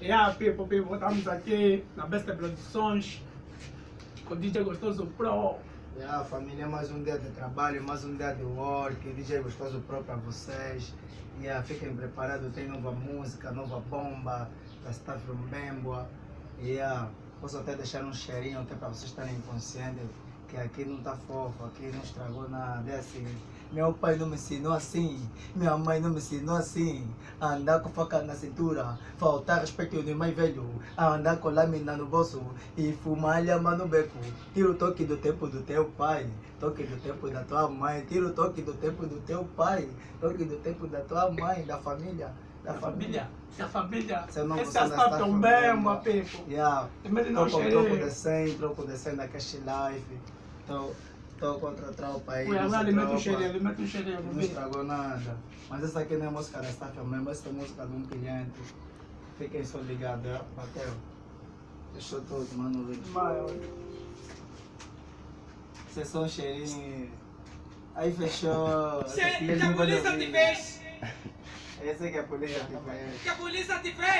Yeah, people, people, estamos aqui na Besta Produções com o DJ Gostoso Pro. Yeah, família, mais um dia de trabalho, mais um dia de work. DJ Gostoso Pro para vocês. Yeah, fiquem preparados, tem nova música, nova bomba da Staff Mbembwa. Yeah, posso até deixar um cheirinho até para vocês estarem conscientes que aqui não tá fofo, aqui não estragou nada. É assim, meu pai não me ensinou assim, minha mãe não me ensinou assim. Andar com faca na cintura, faltar respeito de mais velho, andar com lâmina no bolso e fumar lhama no beco. Tira o toque do tempo do teu pai, toque do tempo da tua mãe, tira o toque do tempo do teu pai, toque do tempo da tua mãe, da família. Da família, da família. Você não é da está tão bem, meu people. Yeah. Também não Estou com troco de cheirei. 100, troco de 100 da Cash Life. Estou contra a tropa aí. Agora nossa alimenta o cheirinho, alimenta o cheirinho. Não estragou nada. Mas essa aqui não é música da Staff mesmo, essa é música de um cliente. Fiquem só ligados? Bateu. Fechou tudo, mano. Luiz. Vai, Vocês são um cheirinho. Aí fechou. É que a polícia te fez! Esse é a polícia te fez. Que a polícia te fez!